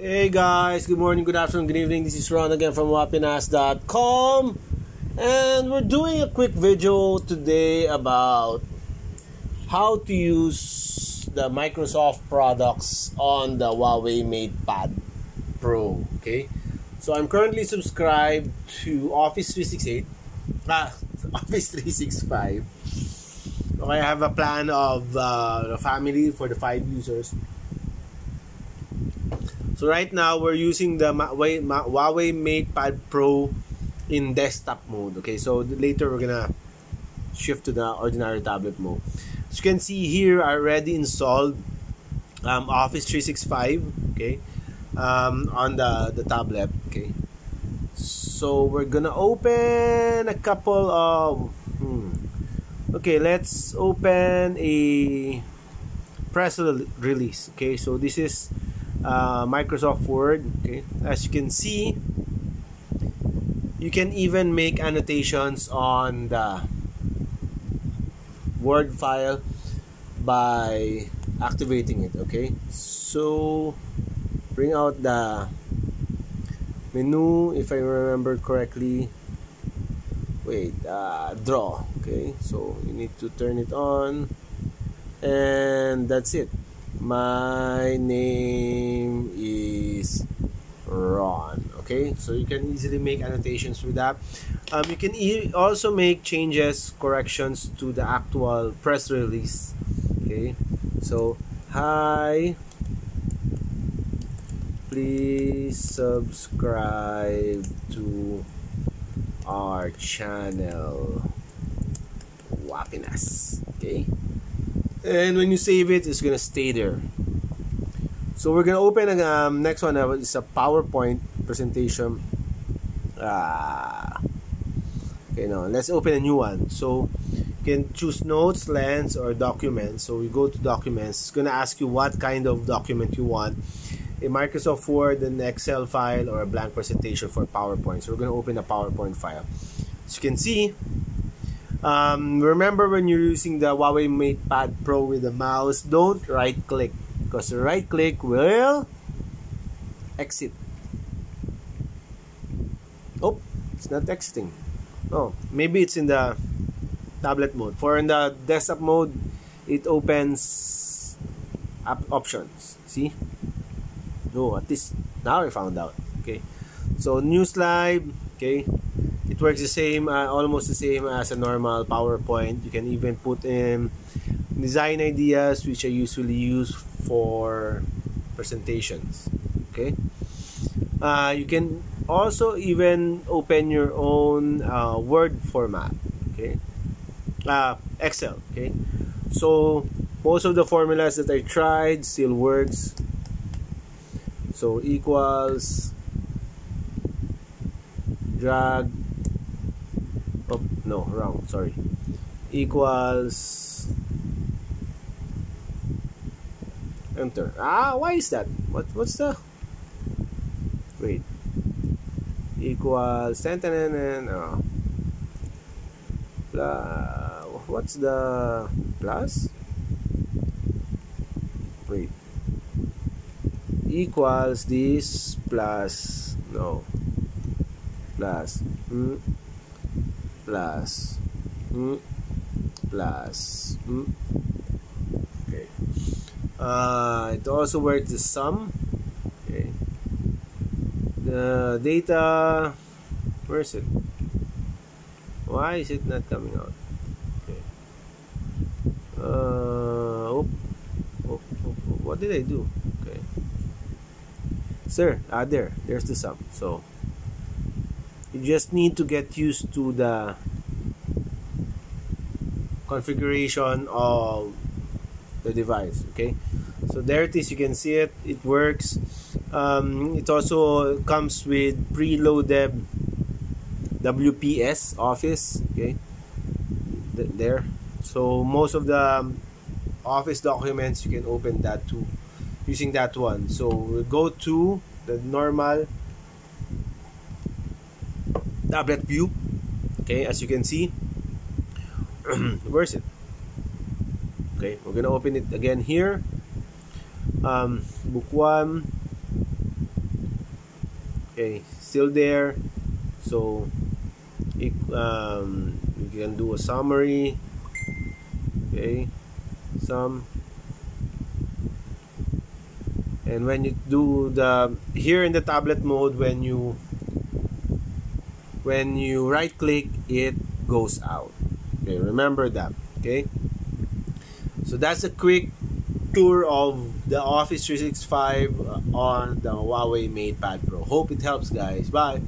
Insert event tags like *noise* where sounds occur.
Hey guys, good morning, good afternoon, good evening. This is Ron again from wahpinas.com. And we're doing a quick video today about how to use the Microsoft products on the Huawei MatePad Pro. Okay, so I'm currently subscribed to Office 368, ah, *laughs* Office 365. Okay, I have a plan of uh, the family for the five users. So right now we're using the Huawei, Huawei MatePad Pro in desktop mode. Okay, so later we're gonna shift to the ordinary tablet mode. As you can see here, I already installed um, Office 365. Okay, um, on the the tablet. Okay, so we're gonna open a couple of. Hmm, okay, let's open a press release. Okay, so this is uh, Microsoft Word okay? As you can see you can even make annotations on the Word file by activating it okay? So bring out the menu if I remember correctly. Wait uh, draw okay? So you need to turn it on and that's it my name is Ron okay? So you can easily make annotations with that. Um, you can e also make changes corrections to the actual press release okay? So hi. Please subscribe to our channel. Wahpinas okay and when you save it it's gonna stay there. So we're gonna open a um, next one uh, is a PowerPoint presentation. Ah. Okay now let's open a new one. So you can choose notes lens or documents. So we go to documents. It's gonna ask you what kind of document you want. A Microsoft Word an Excel file or a blank presentation for PowerPoint. So we're gonna open a PowerPoint file. As you can see um, remember when you're using the Huawei MatePad Pro with the mouse, don't right click because the right click will exit. Oh, it's not exiting. Oh, maybe it's in the tablet mode. For in the desktop mode, it opens options. See? No, oh, at least now I found out. Okay. So new slide. Okay it works the same uh, almost the same as a normal PowerPoint. You can even put in design ideas which I usually use for presentations okay? Uh, you can also even open your own uh, Word format okay? Uh, Excel okay? So most of the formulas that I tried still works. So equals drag oh no wrong sorry. Equals enter. Ah why is that? What what's the wait. Equals 10 10 and oh. plus, what's the plus? Wait. Equals this plus no. Plus hmm plus. Mm, plus. Mm. okay. Uh, it also works the sum. Okay. The data where is it? Why is it not coming out? Okay. Uh, oh, oh, oh, what did I do? Okay. Sir ah there. There's the sum. So you just need to get used to the configuration of the device okay? So there it is. You can see it. It works. Um, it also comes with preloaded WPS office okay? Th there. So most of the um, office documents you can open that too using that one. So we'll go to the normal tablet view. Okay as you can see. *clears throat* Where's it? Okay we're gonna open it again here. Um, book one okay still there. So it, um, you can do a summary. Okay some and when you do the here in the tablet mode when you when you right click it goes out okay remember that okay so that's a quick tour of the Office 365 on the Huawei MatePad Pro. Hope it helps, guys. Bye.